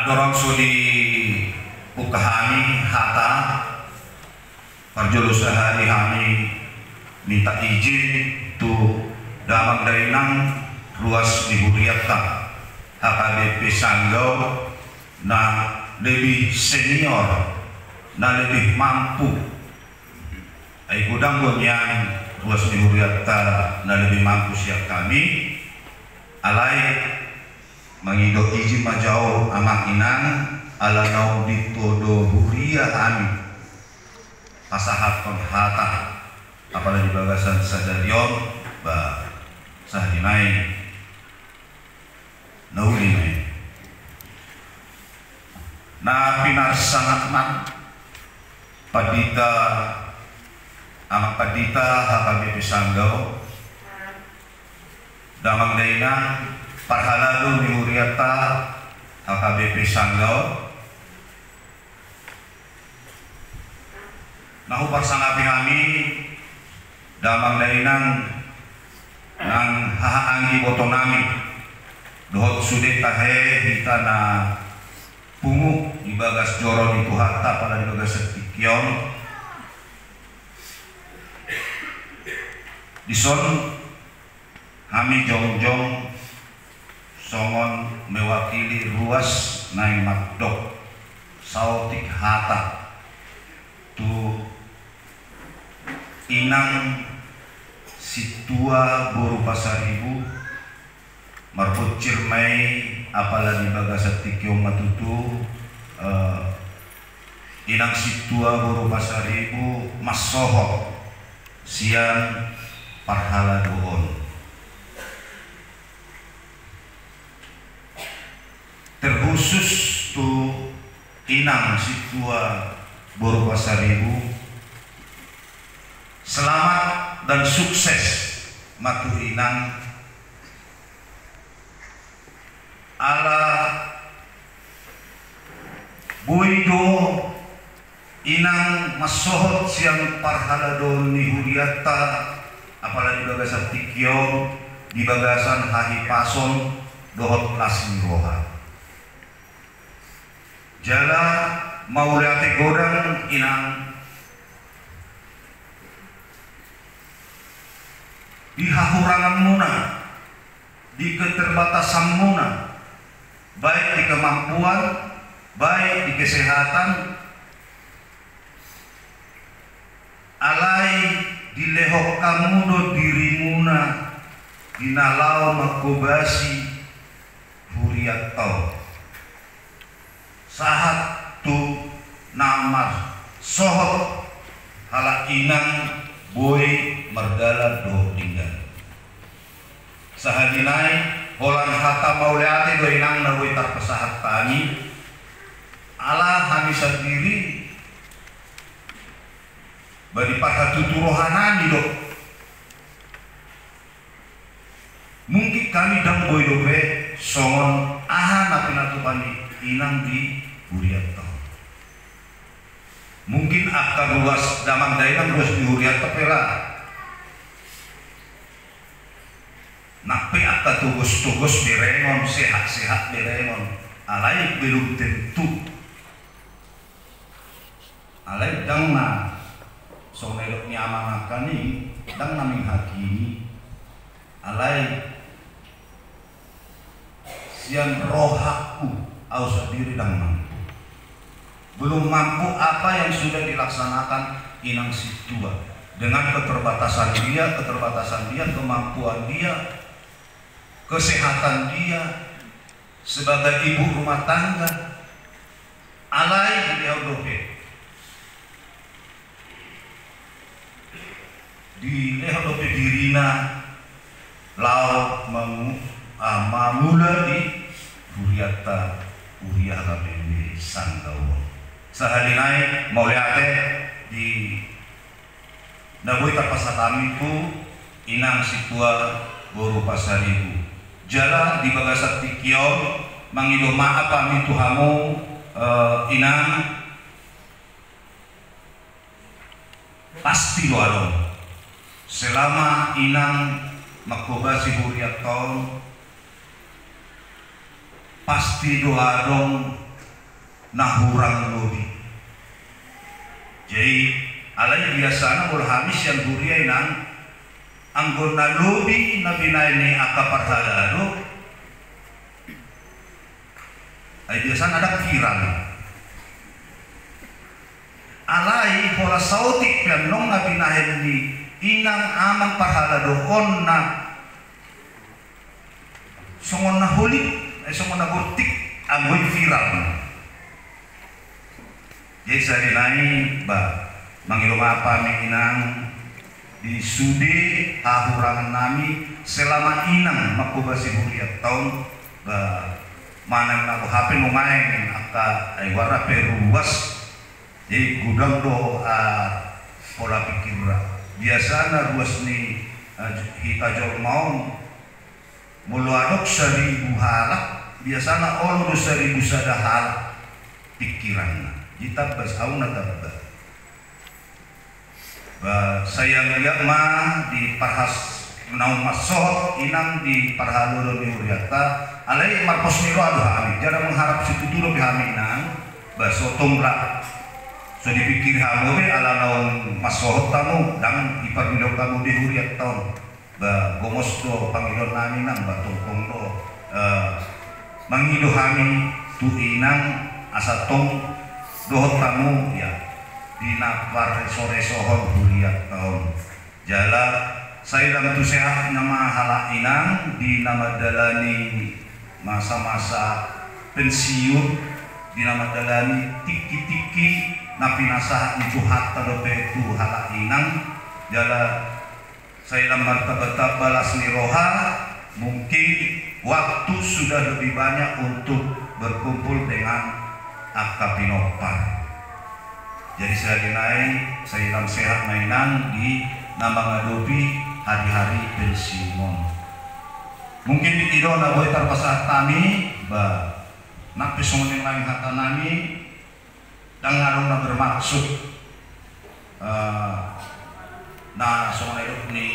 adorong sudi ukahani hata parjolo sehari hani minta izin tu damang dainang ruas di Huriata HKBP Sanggau na lebih senior na lebih mampu. Ay gudang yang ruas di Huriata na lebih mampu siap kami. Alay mangido izin majau amang inang ala nau ditodo huria kami pasahat kon hata. Apalagi bagasan sadarion ba sahdinai nauli mai na pinar sangat man padita amang padita HKBP Sanggau damang daina parhalado ni Uriata HKBP Sanggau Nahu parsangati kami damang dainang ng hahaangi boto namin dohot sudet tahe hita na pungu di bagas joro di tuhata pada di bagas setikyon dison kami jongjong songon mewakili ruas naik makdok sautik hata tu inang situa boru pasar ibu marbut cirmai apalagi bagasat tikyo matutu uh, inang situa boru pasar ibu masoho siang parhala doon terkhusus tu inang situa boru pasar ibu selamat dan sukses matu inang. Ala buido inang masohot siang parhaladon ni huriata apalagi bagasan tikyo di bagasan hahi pason dohot roha jala mauliate godang inang. Di hahurangan muna di keterbatasan muna baik di kemampuan baik di kesehatan alai di lehok kamudo dirimuna dinalau makobasi huriatau sahat tu namar. Sohot hala inang boy merdala do tinggal. Sahadinai holang hata mauliati do inang na boy tarpesahat tani ala kami sendiri. Bari paha tuturohanani do mungkin kami dang boy dobe songon aha na inang di Huriato. Mungkin akan ruas damang daerah ruas di Huriato pera. Napi akan tugus-tugus berengon, sehat-sehat berengon. Alai belum tentu. Alai dang na sonelok ni amang akani, dang naming hakimi. Alai sian rohaku diri dan mampu belum mampu apa yang sudah dilaksanakan inang situa dengan keterbatasan dia keterbatasan dia kemampuan dia kesehatan dia sebagai ibu rumah tangga alai dope di leho dope dirina lau mengu ah, mamula di Huriata Uriah KPB Sanggau Sahadinai mauliate di Naboy tapasa kami ku inang sikua boru pasaribu jala di bagasat tikyo mangido maaf kami tuhamu uh, inang. Pasti doalong selama inang makobasi huriat tahun pasti doa dong nahurang lobi jadi alay biasa ul hamis yang huriay nang anggon na lobi na binay ni akaparhalado ay biasa ada viral alay pola sautik pianong na binahin ni inang amang parhalado on na songon na hulik ay songon na gurtik amoy viral jadi saya nilai ba mangiloma inang di sudi hahurangan nami selama inang makubasi huriat tahun ba mana na HP lumayan aka ay wara peruas jadi gudang do uh, pola biasa na ruas ni uh, hita jol mau mulu adok seribu halak biasa na olu seribu sadahal pikiran kita bersau tabba ba saya ngeliat mah di parhas naum masot inang di parhaluro di uriata alai marpos niro adu hami jara mengharap situ dulu kami nang ba sotong so dipikir hamu ala naum masot tamu dan iparmilo kamu di uriat tahun ba gomos do pangilon nami nang ba tungkong do uh, mangido hami tu inang asatong dohot tamu ya. Dina sore sohon huliat tahun. Jala saya dalam tu sehat nama hala inang di nama dalani masa-masa pensiun di nama dalani tiki-tiki napi nasah itu hatta dope tu hala inang jala saya dalam martabat balas niroha mungkin waktu sudah lebih banyak untuk berkumpul dengan Akapinopa. Jadi saya dinai, saya dalam sehat mainan di nama ngadopi hari-hari pensiun. Mungkin di tido na boy tarpasat kami, ba nak pisong yang lain kata nami, dan ngarong na bermaksud uh, na itu ni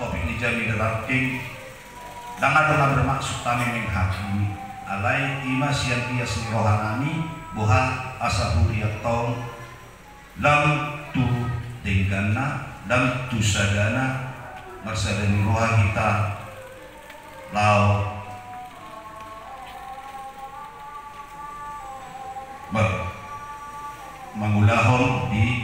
topik ni jami king dan ngarong na bermaksud kami menghakimi alai imas yang dia rohanani buha asahuriyatong lam tu denggana lam tu sadana marsadani roha kita lau mangulahon di